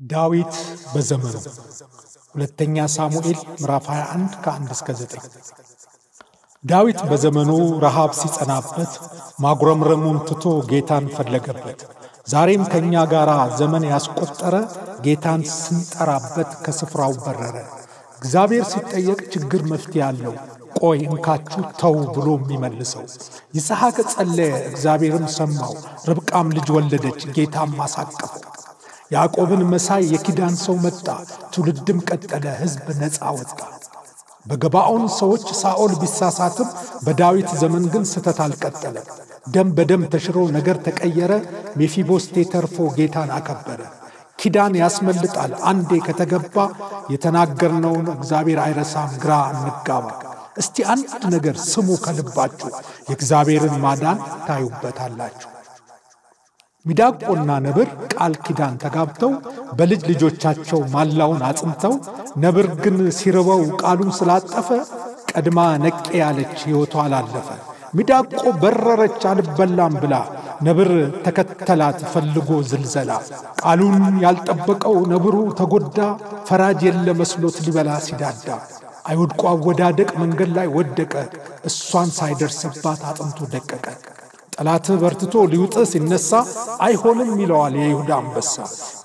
ዳዊት በዘመኑ ሁለተኛ ሳሙኤል ምዕራፍ 21 ከ1 እስከ 9። ዳዊት በዘመኑ ረሃብ ሲጸናበት ማጉረምረሙን ትቶ ጌታን ፈለገበት። ዛሬም ከእኛ ጋር ዘመን ያስቆጠረ ጌታን ስንጠራበት ከስፍራው በረረ። እግዚአብሔር ሲጠየቅ ችግር መፍትሄ አለው። ቆይ እንካችሁ ተው ብሎ የሚመልሰው ይስሐቅ ጸለየ፣ እግዚአብሔርም ሰማው። ርብቃም ልጅ ወለደች፣ ጌታም አሳቀፈው። ያዕቆብን መሳይ የኪዳን ሰው መጣ፣ ትውልድም ቀጠለ፣ ሕዝብ ነፃ ወጣ። በገባዖን ሰዎች ሳኦል ቢሳሳትም በዳዊት ዘመን ግን ስተት አልቀጠለም። ደም በደም ተሽሮ ነገር ተቀየረ። ሜፊቦስቴ ተርፎ ጌታን አከበረ። ኪዳን ያስመልጣል አንዴ ከተገባ፣ የተናገርነውን እግዚአብሔር አይረሳም። ግራ እንጋባ። እስቲ አንድ ነገር ስሙ ከልባችሁ፣ የእግዚአብሔርን ማዳን ታዩበታላችሁ። ሚዳቆና ነብር ቃል ኪዳን ተጋብተው በልጅ ልጆቻቸው ማላውን አጽንተው፣ ነብር ግን ሲርበው ቃሉን ስላጠፈ ቀድማ ነቄ ያለች ሕይወቷ አላለፈ። ሚዳቆ በረረች አልበላም ብላ፣ ነብር ተከተላት ፈልጎ ዝልዘላ። ቃሉን ያልጠበቀው ነብሩ ተጎዳ፣ ፈራጅ የለ መስሎት ሊበላ ሲዳዳ። አይወድቆ አወዳደቅ መንገድ ላይ ወደቀ፣ እሷን ሳይደርስባት አጥንቱ ደቀቀ። ጠላትህ በርትቶ ሊውጥህ ሲነሳ አይሆንም ይለዋል የይሁዳ አንበሳ።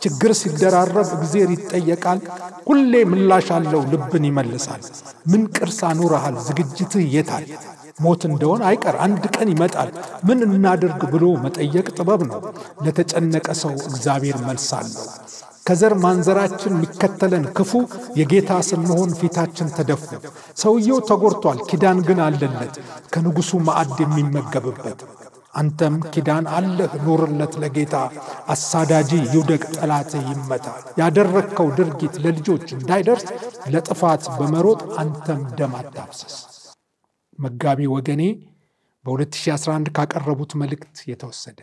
ችግር ሲደራረብ እግዜር ይጠየቃል፣ ሁሌ ምላሽ አለው ልብን ይመልሳል። ምን ቅርስ አኑረሃል ዝግጅትህ የታል? ሞት እንደሆን አይቀር አንድ ቀን ይመጣል። ምን እናድርግ ብሎ መጠየቅ ጥበብ ነው። ለተጨነቀ ሰው እግዚአብሔር መልስ አለው። ከዘር ማንዘራችን የሚከተለን ክፉ የጌታ ስንሆን ፊታችን ተደፉ። ሰውየው ተጎድቷል፣ ኪዳን ግን አለለት ከንጉሡ ማዕድ የሚመገብበት። አንተም ኪዳን አለህ ኑርለት ለጌታ። አሳዳጂ ይውደቅ ጠላት ይመታ። ያደረግከው ድርጊት ለልጆች እንዳይደርስ ለጥፋት በመሮጥ አንተም ደም አታፍሰስ። መጋቢ ወገኔ በ2011 ካቀረቡት መልእክት የተወሰደ